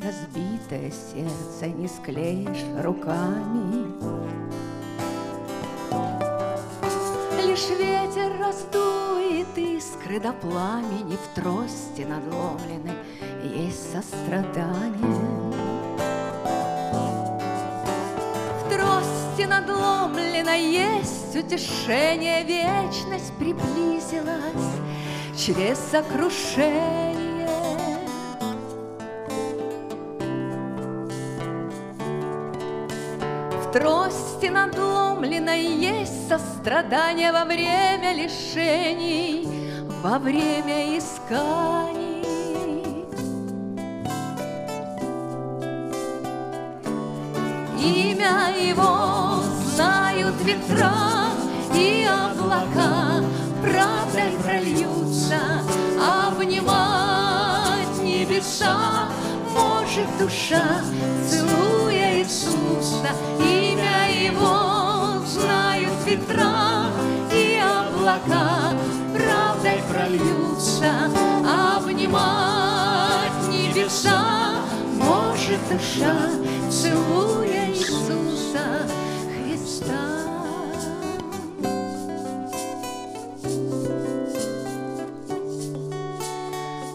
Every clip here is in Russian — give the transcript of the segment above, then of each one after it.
разбитое сердце не склеишь руками. Лишь ветер раздует искры до пламени В трости надломленной есть сострадание. В трости надломленной есть утешение, Вечность приблизилась через сокрушение. Трости надломленной есть сострадание Во время лишений, во время исканий. Имя его знают ветра и облака, Правдой прольются, обнимать небеса Может душа, целуя Иисуса, ветра и облака, Правдой прольются, обнимать небеса Может душа, целуя Иисуса Христа.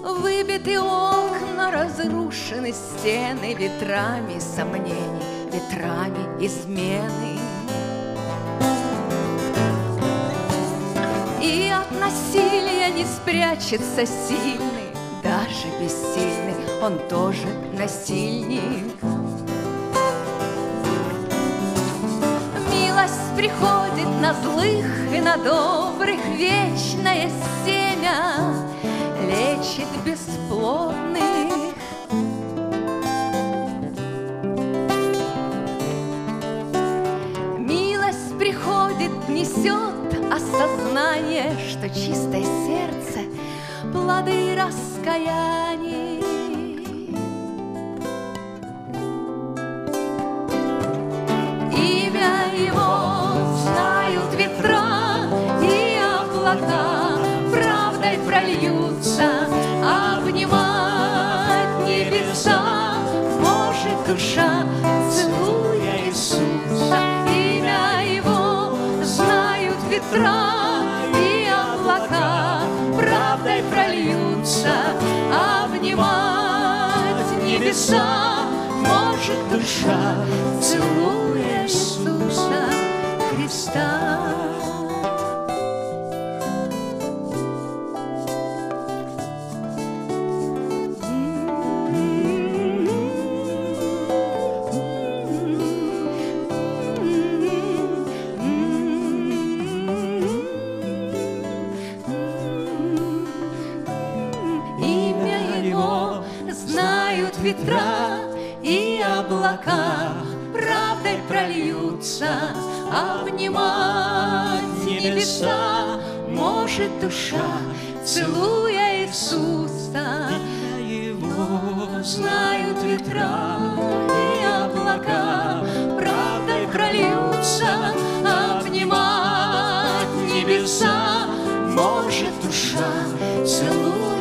Выбиты окна, разрушены стены Ветрами сомнений, ветрами измены. От насилия не спрячется сильный, Даже бессильный, он тоже насильник. Милость приходит на злых и на добрых, Вечное семя лечит бесплодных. Несет осознание, Что чистое сердце — плоды раскаяний. Имя его знают ветра и облака, Правдой прольются, ветра и облака, Правдой прольются, обнимать небеса. Может душа, целуя Иисуса Христа. Ветра и облака, Правдой прольются, обнимать небеса. Может душа, целуя Иисуса, его знают ветра и облака, Правдой прольются, обнимать небеса. Может душа, целуя